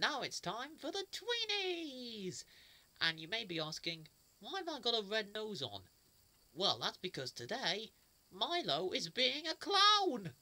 now it's time for the tweenies! And you may be asking, why have I got a red nose on? Well, that's because today Milo is being a clown!